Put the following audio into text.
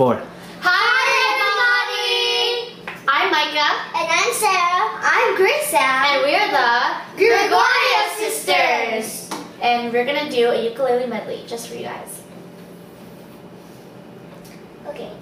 Four. Hi everybody! I'm Micah. And I'm Sarah. I'm Grace And we're the Gregorio Sisters. And we're gonna do a ukulele medley just for you guys. Okay.